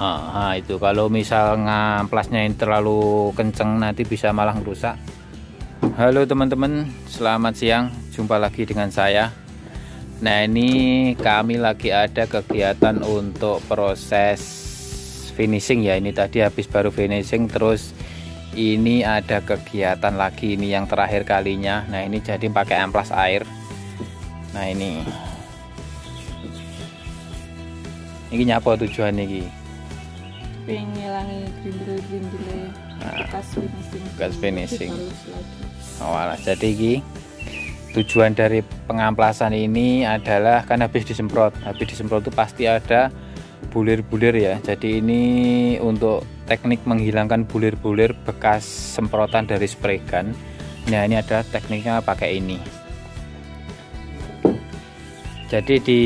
rusak Ah, ah, itu kalau misal ngamplasnya ini terlalu kenceng nanti bisa malah merusak. Halo teman-teman, selamat siang. Jumpa lagi dengan saya. Nah, ini kami lagi ada kegiatan untuk proses finishing ya. Ini tadi habis baru finishing terus ini ada kegiatan lagi ini yang terakhir kalinya. Nah, ini jadi pakai amplas air. Nah, ini. Ini nyapa tujuan ini? Pengen ngilangi grindel-grindel bekas finishing. bekas finishing. Lagi. Oh, jadi ini tujuan dari pengamplasan ini adalah kan habis disemprot. Habis disemprot itu pasti ada bulir-bulir ya. Jadi ini untuk teknik menghilangkan bulir-bulir bekas semprotan dari spray gun. Nah ini ada tekniknya pakai ini. Jadi di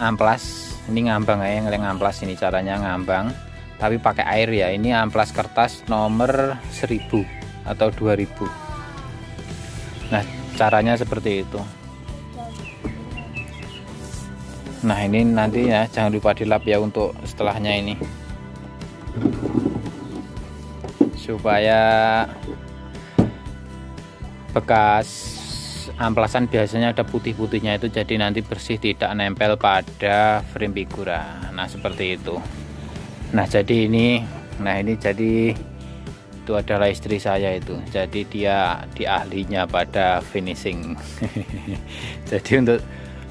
amplas ini ngambang ya yang amplas ini caranya ngambang tapi pakai air ya ini amplas kertas nomor 1000 atau 2000 Nah, caranya seperti itu. Nah, ini nanti ya jangan lupa dilap ya untuk setelahnya ini. Supaya bekas amplasan biasanya ada putih-putihnya itu jadi nanti bersih tidak nempel pada frame figura. Nah, seperti itu. Nah, jadi ini nah ini jadi itu adalah istri saya itu jadi dia di ahlinya pada finishing jadi untuk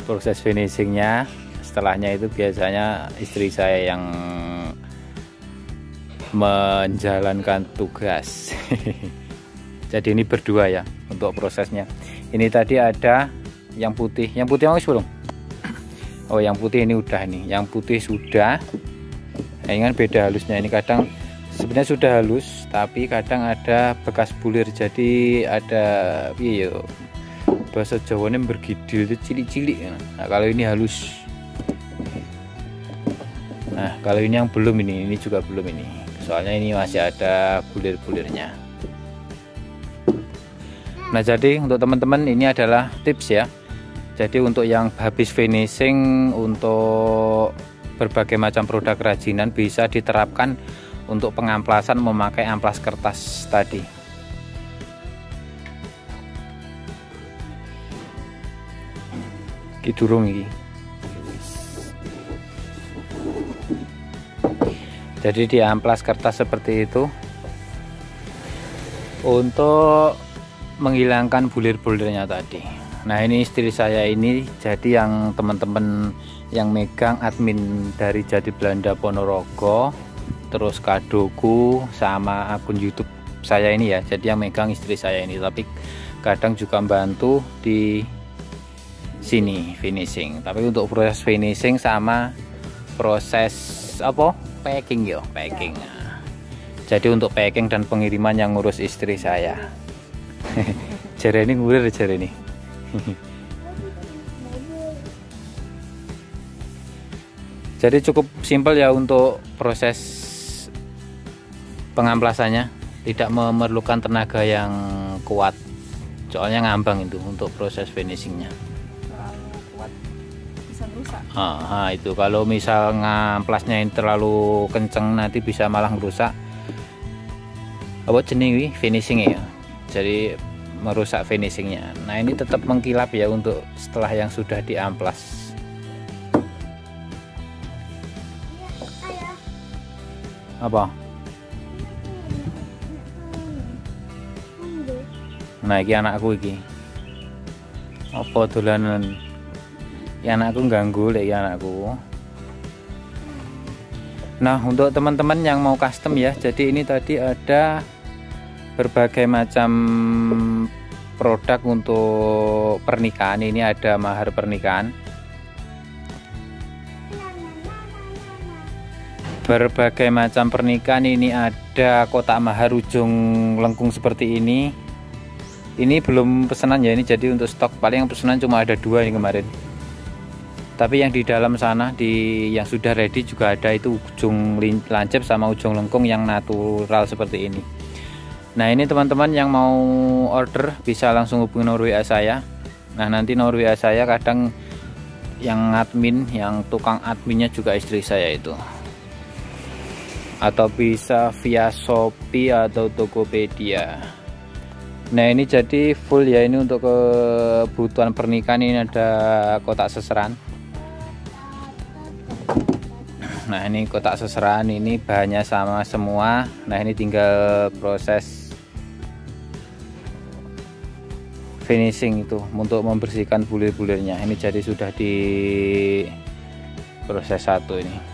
proses finishingnya setelahnya itu biasanya istri saya yang menjalankan tugas jadi ini berdua ya untuk prosesnya ini tadi ada yang putih. Yang putih mau belum Oh yang putih ini udah nih. Yang putih sudah. Nah, ini kan beda halusnya. Ini kadang sebenarnya sudah halus tapi kadang ada bekas bulir. Jadi ada iya bahasa Jawa ini bergidil itu cilik-cilik. Nah kalau ini halus. Nah kalau ini yang belum ini ini juga belum ini. Soalnya ini masih ada bulir-bulirnya nah jadi untuk teman-teman ini adalah tips ya. Jadi untuk yang habis finishing untuk berbagai macam produk kerajinan bisa diterapkan untuk pengamplasan memakai amplas kertas tadi. Durung ini jadi di amplas kertas seperti itu. Untuk menghilangkan bulir-bulirnya tadi. Nah ini istri saya ini jadi yang teman-teman yang megang admin dari Jadi Belanda Ponorogo terus kadoku sama akun YouTube saya ini ya jadi yang megang istri saya ini. Tapi kadang juga membantu di sini finishing. Tapi untuk proses finishing sama proses apa? Packing ya packing. Jadi untuk packing dan pengiriman yang ngurus istri saya jari ini ngulir jari ini? Jadi cukup simpel ya untuk proses pengamplasannya. Tidak memerlukan tenaga yang kuat. Soalnya ngambang itu untuk proses finishingnya. Ah, itu. Kalau misal ngamplasnya ini terlalu kenceng nanti bisa malah merusak apa jenis finishing ya jadi merusak finishingnya. Nah ini tetap mengkilap ya untuk setelah yang sudah diamplas. Apa? Nah iki anakku iki. Apa dolanan? Ya anakku ganggu lek anakku. Nah untuk teman-teman yang mau custom ya jadi ini tadi ada berbagai macam produk untuk pernikahan. Ini ada mahar pernikahan. Berbagai macam pernikahan. Ini ada kotak mahar ujung lengkung seperti ini. Ini belum pesanan ya ini jadi untuk stok. Paling yang pesanan cuma ada dua ini kemarin. Tapi yang di dalam sana di yang sudah ready juga ada. Itu ujung lancip sama ujung lengkung yang natural seperti ini nah ini teman-teman yang mau order bisa langsung hubungi nomor WA saya. Nah nanti nomor WA saya kadang yang admin yang tukang adminnya juga istri saya itu. Atau bisa via Shopee atau Tokopedia. Nah ini jadi full ya ini untuk kebutuhan pernikahan. Ini ada kotak seseran. Nah ini kotak seseran ini bahannya sama semua. Nah ini tinggal proses finishing itu untuk membersihkan bulir-bulirnya. Ini jadi sudah di proses satu ini